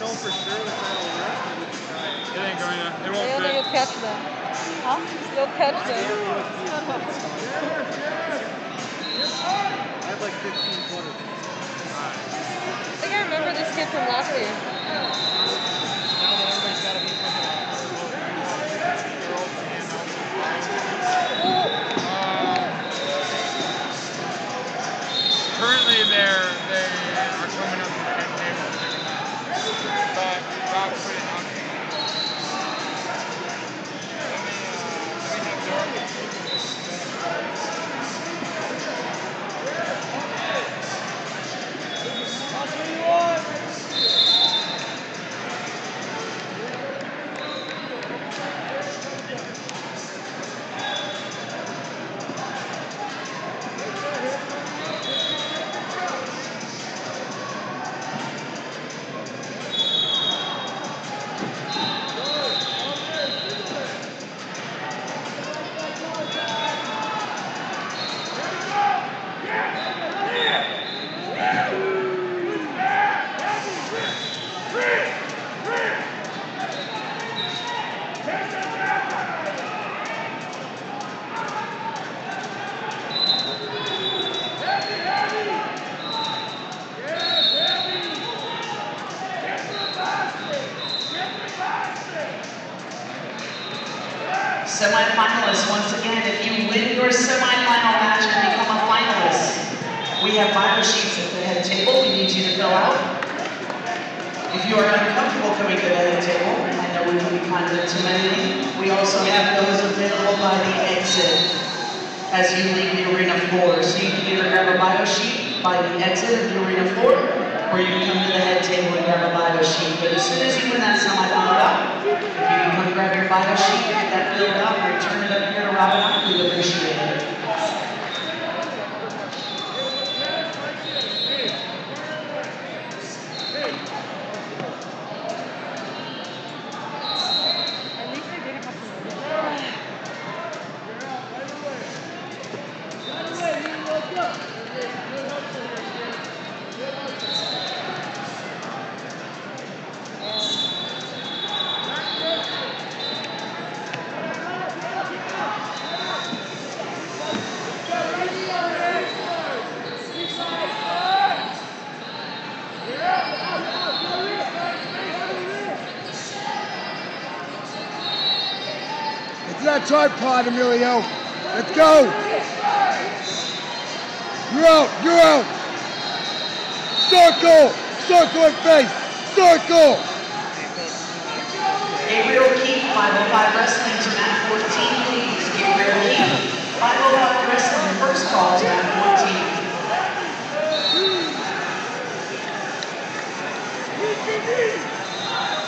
know for sure that that'll work. It ain't going to. It won't don't think fit. you'll catch them. Huh? You'll catch them. I had like 15 footers. I think I remember this kid from last year. Oh. Semifinalists, once again, if you win your semifinal match and become a finalist, we have bio sheets at the head table we need you to fill out. If you are uncomfortable coming to the head table, I know we can be kind of intimidating, we also have those available by the exit as you leave the arena floor. So you can either grab a bio sheet by the exit of the arena floor, or you can come to the head table and grab a bio sheet. But as soon as you win that semifinal bio sheet, get that filled out, return it up here to Robin, we would appreciate it. that tripod, Emilio. Let's go. You're out, you're out. Circle, circle and face, circle. Gabriel Keith, 505 Wrestling to mat 14, please. Gabriel Keith, 505 Wrestling, first call to mat 14.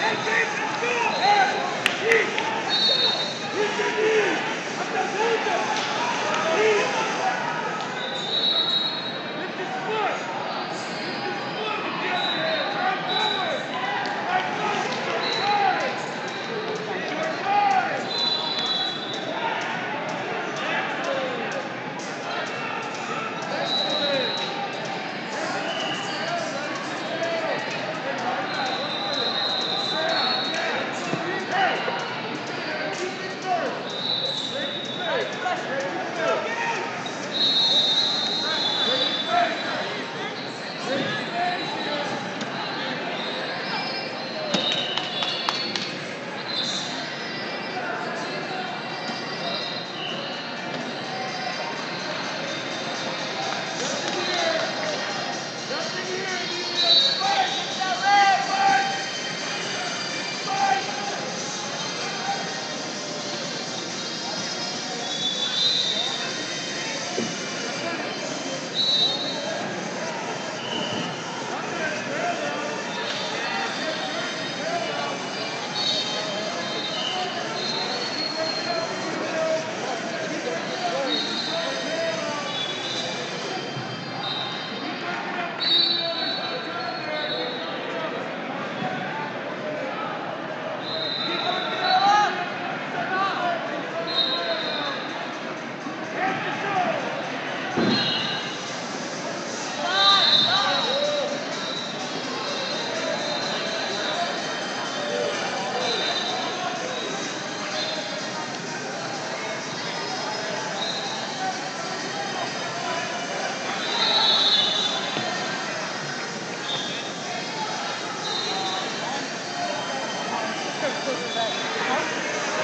Take it, let's go! Let's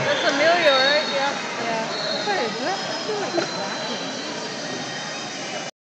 That's Amelia, right? Yeah. Yeah. What is that?